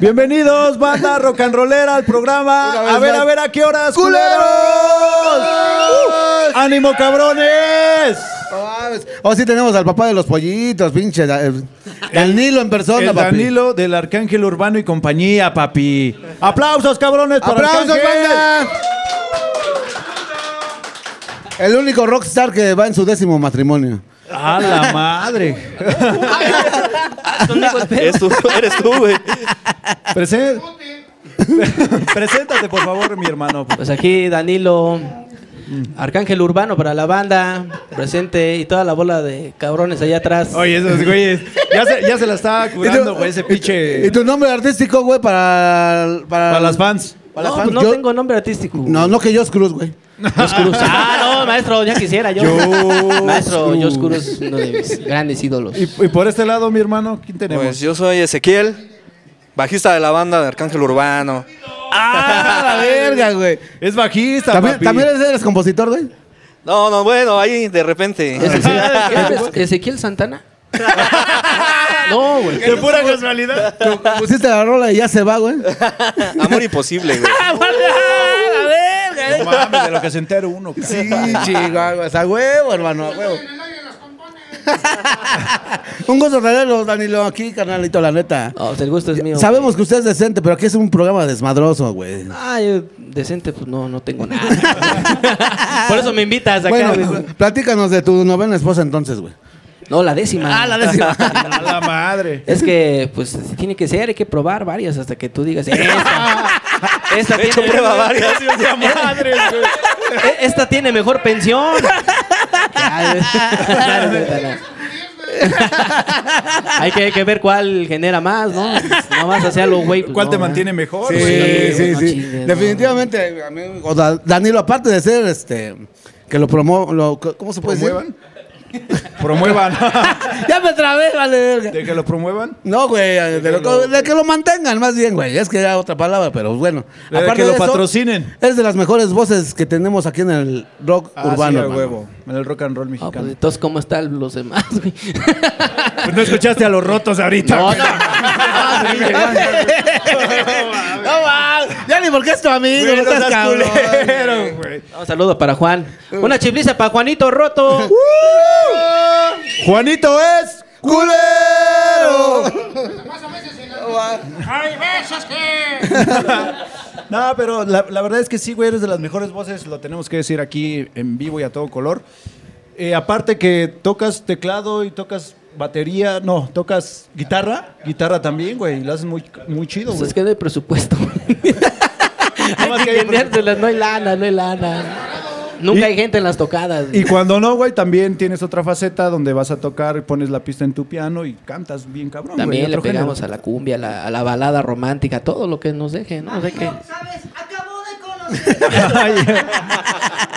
Bienvenidos, banda rock and rollera, al programa. A ver, más. a ver, ¿a qué horas? ¡Culeros! ¡Uh! ¡Ánimo, cabrones! Oh, sí tenemos al papá de los pollitos, pinche. da- El, el Nilo en persona, El papi. Danilo del Arcángel Urbano y compañía, papi. ¡Aplausos, cabrones! para ¡Aplausos, Arcángel! banda! El único rockstar que va en su décimo matrimonio. ¡A la madre! Es tú, eres tú, güey. Presen- Preséntate, por favor, mi hermano. Pues aquí Danilo, Arcángel Urbano para la banda, presente y toda la bola de cabrones allá atrás. Oye, esos güeyes. Ya se, ya se la estaba curando, güey, ese ¿Y pinche. tu nombre artístico, güey, para, para. Para las fans. Para no, las fans? no Yo- tengo nombre artístico. No, no que Jos Cruz, güey. Jos Cruz. Ah, no, maestro, ya quisiera yo. maestro Jos Cruz es uno de mis grandes ídolos. Y, y por este lado, mi hermano, ¿quién tenemos? Pues yo soy Ezequiel, bajista de la banda de Arcángel Urbano. ¡Ah, la verga, güey! es bajista, ¿También, papi. ¿También eres, compositor, güey? No, no, bueno, ahí de repente. ¿Es Ezequiel. ¿Ezequiel Santana? No, güey. De pura casualidad. Pusiste la rola y ya se va, güey. Amor imposible, güey. No mames, de lo que se entera uno. cabrón. Sí, chihuahuas. A huevo, hermano, a huevo. Un gusto traerlos, Danilo, aquí, carnalito, la neta. No, pues el gusto es mío. Sabemos que usted es decente, pero aquí es un programa desmadroso, güey. Ah, yo decente, pues no, no tengo nada. Por eso me invitas acá. Bueno, güey. platícanos de tu novena esposa entonces, güey. No, la décima. Ah, la décima. A la madre. Es que, pues, tiene que ser, hay que probar varias hasta que tú digas, esta, tiene, prueba varias. madre, e- esta tiene mejor pensión. Hay, que, hay que ver cuál genera más, ¿no? No vas a hacerlo, güey. pues, ¿Cuál no, te ¿eh? mantiene mejor? Sí, güey? sí, no sí. chingues, no. Definitivamente, amigo, o Da- Danilo, aparte de ser este que lo promo lo, ¿cómo se puede ¿Promuevan? Promuevan. ya me trabé, vale verga. ¿De que lo promuevan? No, güey, de, lo- de que lo mantengan más bien, güey. Es que era otra palabra, pero bueno. De que lo patrocinen. Es de las mejores voces que tenemos aquí en el rock Ah, urbano. sí, huevo. En el rock and roll Ah, pues, mexicano. entonces, ¿cómo están los demás, güey? Pues no escuchaste a los rotos ahorita. No, no. No. Ya ni porque es tu amigo, Güey, no seas cabrón. Un saludo para Juan. Una chibliza para Juanito Roto. Juanito es culero. No, pero la, la verdad es que sí, güey, eres de las mejores voces, lo tenemos que decir aquí en vivo y a todo color. Eh, aparte que tocas teclado y tocas batería, no, tocas guitarra, guitarra también, güey, y lo haces muy, muy chido, Pues güey. es que no hay presupuesto. más hay que vendérselas, no hay lana, no hay lana. Nunca Y- hay gente en las tocadas. Y cuando no, güey, también tienes otra faceta donde vas a tocar, pones la pista en tu piano y cantas bien cabrón, güey, También le pegamos género. a la cumbia, a la, a la balada romántica, todo lo que nos deje, ¿no? Que... Ay,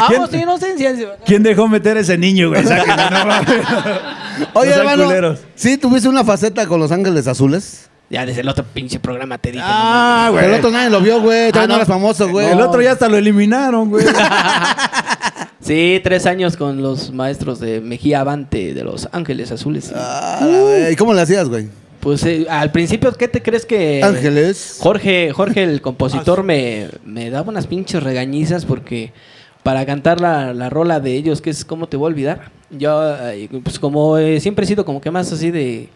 Vamos, inocencia. ¿Quién dejó meter a ese niño, güey? Sáquenlo, no mames. Oye, hermano, culeros. ¿sí tuviste una faceta con Los Ángeles Azules? Ya desde el otro pinche programa te dije. Ah, güey. El otro nadie lo vio, güey. Todavía Ah, no no. eras famoso, güey. El otro ya hasta lo eliminaron, güey. Sí, tres años con los maestros de Mejía Avante de Los Ángeles Azules. Ah, güey. ¿Y cómo le hacías, güey? Pues eh, al principio, ¿qué te crees que... Ángeles. Jorge, Jorge el compositor, me, me daba unas pinches regañizas porque para cantar la, la rola de ellos, que es ¿Cómo te voy a olvidar? Yo, pues como eh, siempre he sido como que más así de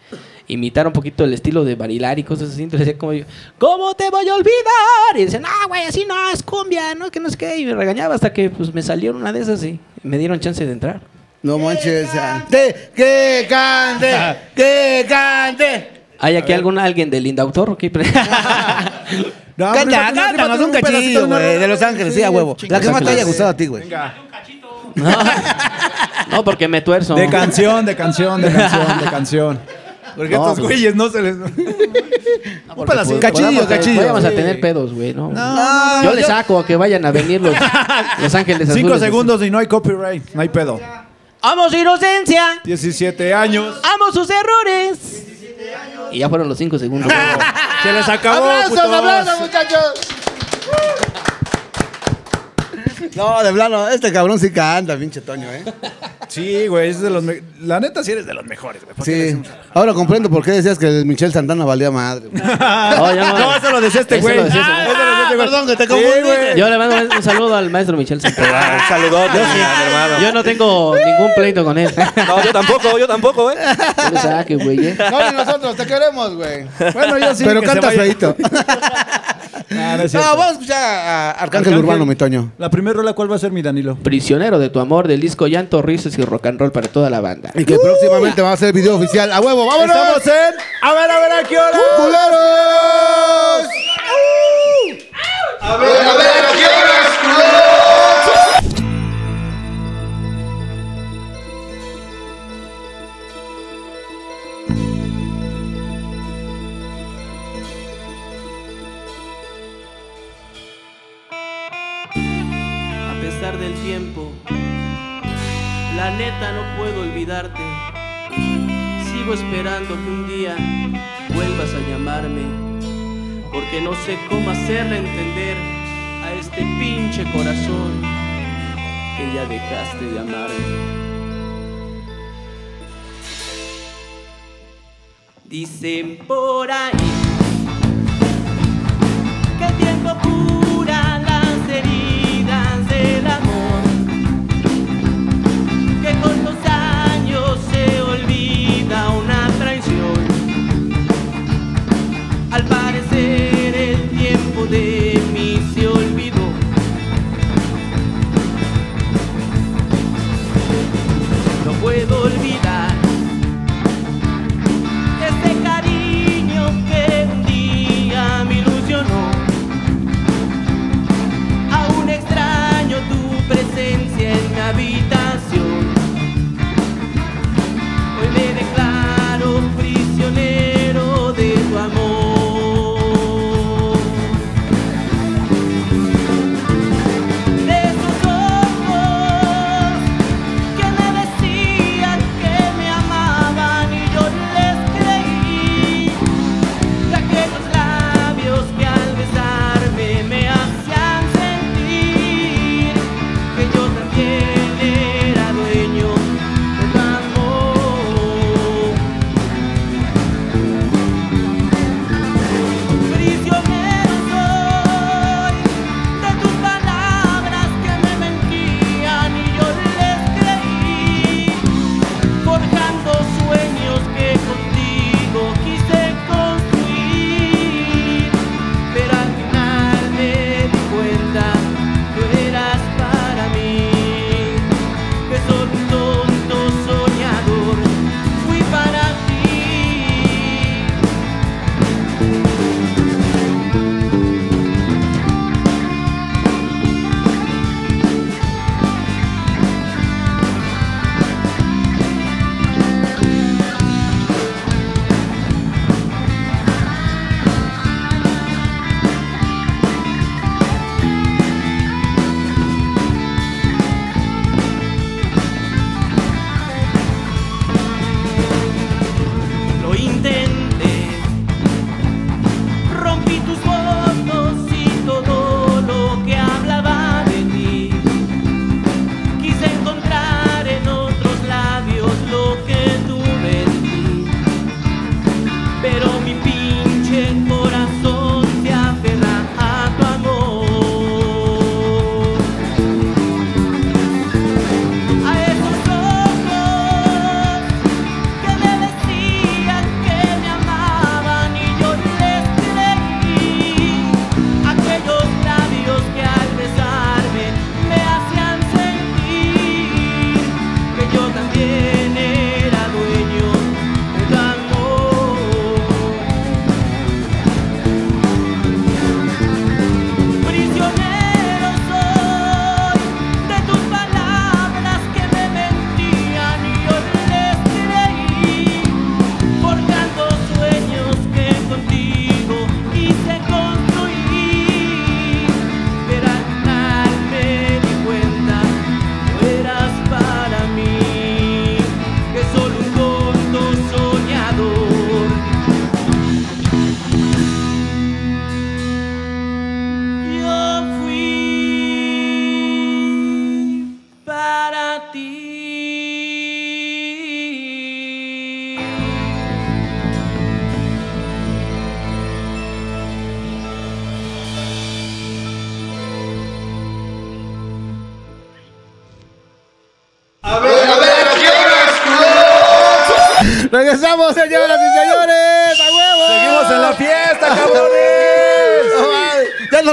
imitar un poquito el estilo de bailar y cosas así, entonces decía como yo, ¿cómo te voy a olvidar? Y decían, no, güey, así no, es cumbia, no, que no es que, y me regañaba hasta que pues me salieron una de esas y me dieron chance de entrar. No manches. ¡Cante! ¡Que cante! ¡Que cante! ¿Hay aquí algún alguien del Indautor? ¿Qué No, Canta, cántanos un cachillo, una güey. De Los Ángeles, sí, a huevo. La que más te haya gustado a ti, güey. no, no, porque me tuerzo. De canción, de canción, de canción, de canción. Porque No, estos pues- güeyes no se les. No, Un porque, pedacito. pues, Cachillo, podamos- cachillo. podamos a tener pedos, güey, ¿no? No, yo le saco a que vayan a venir los, los Ángeles Cinco Azules. segundos y no hay copyright. No hay pedo. ¡Amo su inocencia! 17 años. ¡Amo sus errores! Y ya fueron los cinco segundos. Se les acabó. ¡Aplausos, putos. aplausos, muchachos! No, de plano, este cabrón sí canta, pinche Toño, ¿eh? Sí, güey, es de los me- La neta sí eres de los mejores, güey. ¿Por qué Sí. decimos- Ahora comprendo por qué decías que el Michel Santana valía madre. güey. No, ya no. No, eso lo decía este Eso güey. lo decía ese Ah, güey. eso lo güey. perdón, que te Sí, confundí. güey. Yo le mando un- saludo al maestro Michel Santana. Ah, un saludote, mi hermano. Yo no tengo ningún pleito con él. No, yo tampoco, yo tampoco, ¿eh? No le saque, güey. eh. No, ni nosotros, te queremos, güey. Bueno, yo sí. Pero cantas feito. Ah, no No, vamos a escuchar a Arcángel Urbano, mi Toño. La primera rola, ¿cuál va a ser mi Danilo? Prisionero de tu amor del disco Llanto, Risas y Rock and Roll para toda la banda. Y que próximamente va a ser video oficial. ¡A huevo, vámonos! Estamos en. A ver, a ver, ¿a qué hora? ¡Culeros! A pesar del tiempo, la neta no puedo olvidarte. Sigo esperando que un día vuelvas a llamarme, porque no sé cómo hacerle entender a este pinche corazón que ya dejaste de amarme. Dicen por ahí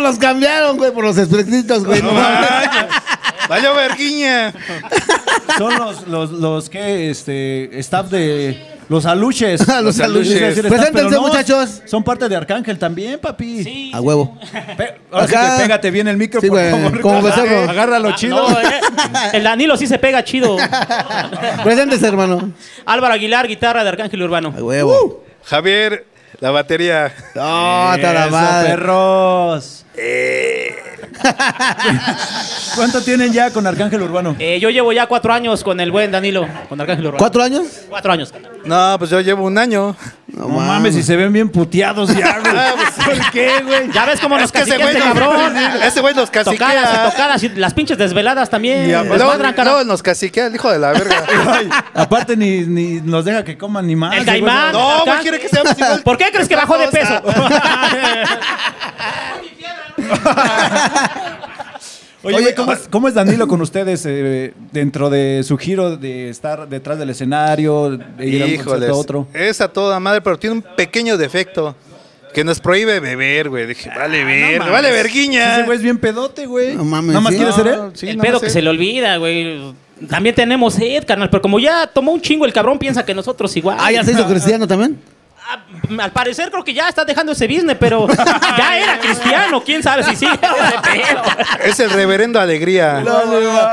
los cambiaron, güey, por los expresitos, güey. No mames. Vaya verguiña. Son los, los, los que, este, staff de los aluches. Los aluches. Iba a decir staff, Preséntense, no, muchachos. Son parte de Arcángel también, papi. Sí. A huevo. Pe- ahora sí Acá- que pégate bien el micro, Sí, por güey, favor. como becerro. Agárralo chido. No, eh, el Danilo sí se pega chido. Preséntese, hermano. Álvaro Aguilar, guitarra de Arcángel Urbano. A huevo. Javier, la batería. No, está la madre. perros. ¿Cuánto tienen ya con Arcángel Urbano? Eh, yo llevo ya cuatro años con el buen Danilo, con Arcángel Urbano. ¿Cuatro años? Cuatro años. No, pues yo llevo un año. No, mames, si se ven bien puteados ya, güey. ¿Por qué, güey? Ya ves cómo nos Es que ese caciquea güey cabrón. Ese güey nos Tocadas y caciquea. tocadas y las pinches desveladas también. Y a- Luego, Desmadran, cara. luego nos caciquea el hijo de la verga. Ay, aparte ni, ni nos deja que coman ni más. El caimán. No, güey, quiere que seamos igual. ¿Por qué crees que bajó de peso? Oye, güey, ¿cómo, es, cómo es Danilo con ustedes eh, dentro de su giro de estar detrás del escenario, de ir a un Híjoles. a otro? Es a toda madre, pero tiene un pequeño defecto. Que nos prohíbe beber, güey. Dije, vale ver, vale Ese verguiña. güey es bien pedote, güey. No mames, ¿Nada más sí. quiere ser él? Sí, el pedo sé. que se le olvida, güey. También tenemos sed, carnal, pero como ya tomó un chingo el cabrón, piensa que nosotros igual. Ah, ya se hizo cristiano también. Al parecer creo que ya está dejando ese business, pero ya era cristiano, quién sabe si sigue ese pedo. Es el reverendo alegría.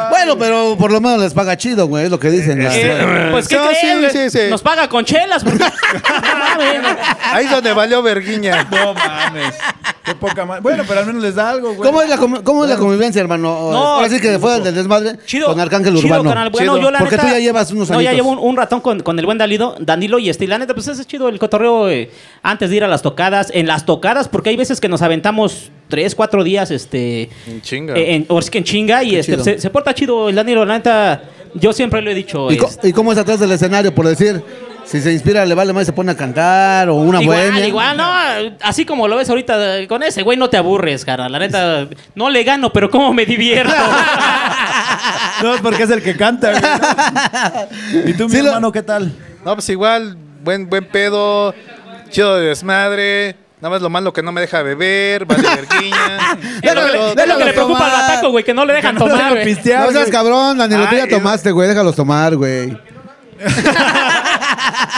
Bueno, pero por lo menos les paga chido, güey, es lo que dicen. la- Eh, pues qué No, crees, sí, sí, sí. Nos paga con chelas. porque- Ahí es donde valió verguiña. No mames. Qué poca madre. Bueno, pero al menos les da algo, güey. ¿Cómo es, la, com- ¿Cómo es la convivencia, hermano? No, Ahora sí que fue del desmadre Chido. con Arcángel chido, Urbano. carnal. Bueno, Chido. yo la Porque neta- tú ya llevas unos No, ya llevo un, un ratón con, con el buen Danilo, Danilo y este. y La neta, pues ese es chido el cotorreo eh, antes de ir a las tocadas. En las tocadas, porque hay veces que nos aventamos tres, cuatro días, este. En chinga. eh, En, o es que en chinga y este, se, se porta chido el Danilo, la neta. Yo siempre lo he dicho. ¿Y, este, y cómo es atrás del escenario? Por decir, si se inspira, le vale más y se pone a cantar o una igual, buena. igual, no, así como lo ves ahorita, con ese güey no te aburres, cara. La neta, no le gano, pero cómo me divierto. No, es porque es el que canta, güey. ¿no? ¿Y tú, mi Sí, lo- hermano, qué tal? No, pues igual, buen, buen pedo, chido de desmadre. Nada más lo malo que no me deja beber, vale verguiña. Es lo que le, es lo que le preocupa al bataco, güey, que no le dejan No tomar, güey. pistear, No seas cabrón, Danilo, tú ya tomaste, güey, déjalos tomar, güey.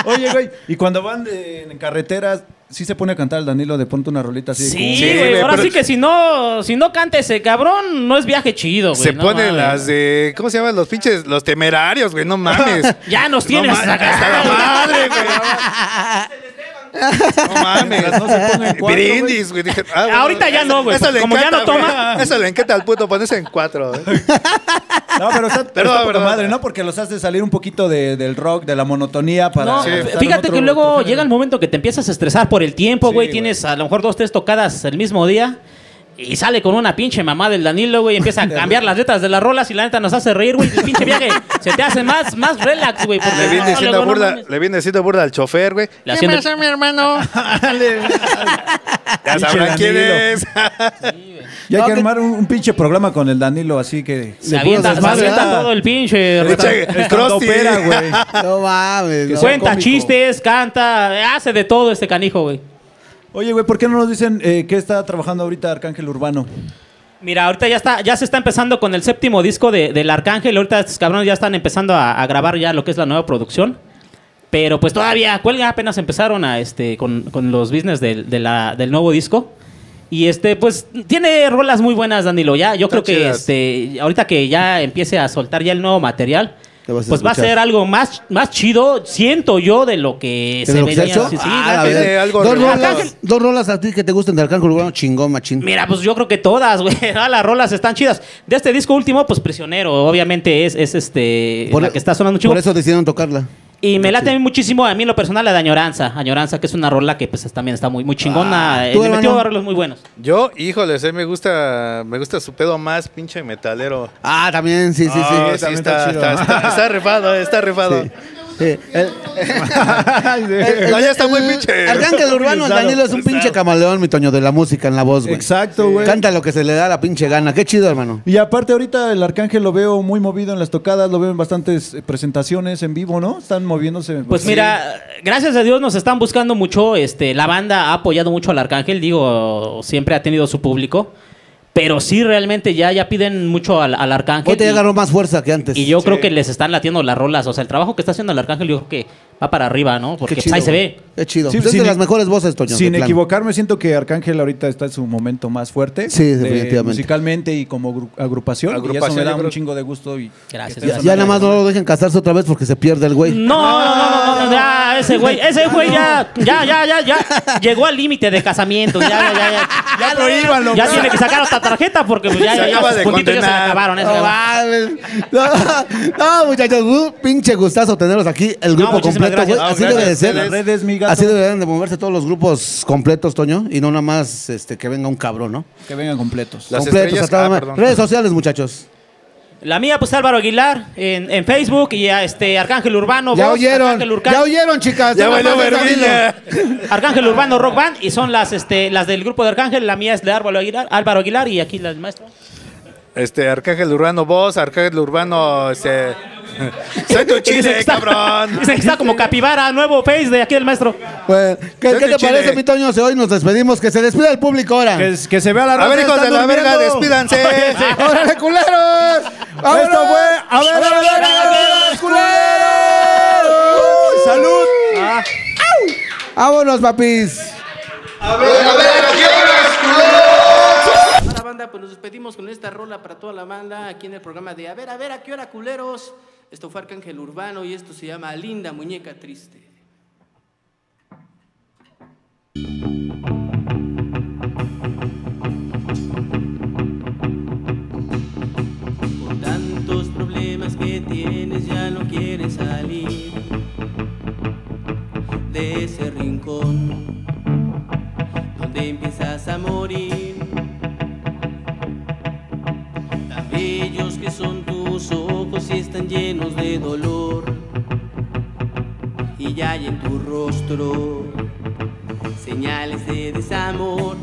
Oye, güey, y cuando van de- en carreteras, ¿sí se pone a cantar el Danilo de ponte una rolita así? Sí, Sí, güey. güey, Ahora pero- sí que si no, si no canta ese cabrón, no es viaje chido, güey. Se no ponen mames. las de. ¿Cómo se llaman? Los pinches. Los temerarios, güey. No mames. Ya nos No tienes acá. hasta la madre, güey. No mames. No se ponga en cuatro, Brindis, güey. Dije, ah, bueno, Ahorita ya no, güey, eso le como ya no toma. güey. Eso le encanta al puto ponerse en cuatro. güey. No, pero está, pero Perdón, está poca perdón. madre, ¿no? Porque los hace salir un poquito de- del rock, de la monotonía para... No, Sí. estar en fíjate otro- que luego otro llega el momento que te empiezas a estresar por el tiempo, güey. Tienes a lo mejor dos, tres tocadas el mismo día. Y sale con una pinche mamá del Danilo, güey. Empieza a cambiar las letras de las rolas y la neta nos hace reír, güey. El pinche viaje se te hace más, más relax, güey. Le viene no, luego no le viene diciendo burda al chofer, güey. Le haciendo- mi hermano? ya sabrán quién Danilo. es. Y hay No, que armar un, un pinche programa con el Danilo, así que... Se avienta, se avienta todo el pinche. Krusty. opera, güey. No mames. no. Cuenta cómico. chistes, canta, hace de todo este canijo, güey. Oye, güey, ¿por qué no nos dicen eh, qué está trabajando ahorita Arcángel Urbano? Mira, ahorita ya está, ya se está empezando con el séptimo disco de, del Arcángel. Ahorita estos cabrones ya están empezando a, a grabar ya lo que es la nueva producción. Pero pues todavía cuelga, apenas empezaron a este con, con los business del, de la- del nuevo disco. Y este, pues, tiene rolas muy buenas, Danilo. Ya, yo creo que este, ahorita que ya empiece a soltar ya el nuevo material, Pues va a ser algo más, más chido, siento yo, de lo que ¿De se lo que se ha venía. hecho? Sí, sí, Ah, la algo dos, rolas, dos rolas a ti que te gusten de Arcángel Urbano, chingón, machín. Mira, pues yo creo que todas, güey. Ah, Las rolas están chidas. De este disco último, pues Prisionero, obviamente es, es este la que está sonando chido. Por eso decidieron tocarla. Y me late muchísimo a mí en lo personal la de Añoranza. Añoranza, que es una rola que pues también está muy, muy chingona. Ah, Eh, ¿tú, le metió hermano? arreglos muy buenos. Yo, híjoles, eh, me gusta, me gusta su pedo más pinche metalero. Ah, también, sí, sí, sí. sí, también está, está chido. está, está, está rifado, está rifado. Sí. Sí, el- No, ya está muy pinche. Arcángel Urbano, Claro. Danilo es un pinche camaleón, mi Toño, de la música en la voz, güey. Exacto, güey. Canta lo que se le da la pinche gana. Qué chido, hermano. Y aparte ahorita el Arcángel lo veo muy movido en las tocadas, lo veo en bastantes eh, presentaciones en vivo, ¿no? Están moviéndose. Pues Sí. mira, gracias a Dios nos están buscando mucho. Este, la banda ha apoyado mucho al Arcángel, digo, siempre ha tenido su público. Pero sí, realmente ya, ya piden mucho al, al Arcángel. Hoy te y- agarró más fuerza que antes. Y yo Sí. creo que les están latiendo las rolas. O sea, el trabajo que está haciendo el Arcángel, yo creo que va para arriba, ¿no? Porque pues, ahí se ve. Qué chido. Sí, Pues es de las mejores voces, Toño. Sin equivocarme, siento que Arcángel ahorita está en su momento más fuerte. Sí, de- definitivamente. musicalmente y como gru- agrupación. y eso Agrupación, me da un chingo de gusto. Y Gracias. Ya, ya nada más no lo dejen casarse otra vez porque se pierde el güey. No, no, no, no, no, ya, ese güey, ese güey ya, ya, ya, ya, ya, llegó al límite de casamiento, ya, ya, ya, ya. Ya prohíbanlo, Ya tiene que sacar otra tarjeta porque pues, ya, Se ya, ya, sus puntitos ya se le acabaron. ese No, no, no, muchachos, un pinche gustazo tenerlos aquí, el grupo muchísimas completo, güey. Así gracias debe de ser. Las redes, mi gato. Así deberían de moverse todos los grupos completos, Toño, y no nada más este, que venga un cabrón, ¿no? Que vengan completos. Las completos, ah. Redes sociales, muchachos. La mía, pues Álvaro Aguilar en, en Facebook y a este Arcángel Urbano. Ya oyeron, ya oyeron, chicas. Ya vergüenza. Arcángel Urbano Rock Band y son las, este, las del grupo de Arcángel. La mía es de Álvaro Aguilar, Álvaro Aguilar y aquí la del maestro. Este, Arcángel Urbano Voz, Arcángel Urbano, este... Soy tu Dice que chile, está- cabrón. Dice que está como capibara, nuevo face de aquí del maestro. Pues, ¿qué, te Chile. parece, mi Toño? Si hoy nos despedimos, que se despida el público ahora. Que, que se vea la A raza, ver, hijos de la verga, despídanse. ¡Órale, culeros! ¡Vámonos! Esto fue. A ver, a ver, a ver, a ver, culeros! ¡Salud! ¡Vámonos, papis! Para pues nos despedimos con esta rola para toda la banda aquí en el programa de A ver, a ver, ¿a qué hora culeros? Esto fue Arcángel Urbano y esto se llama Linda Muñeca Triste. Señales de desamor.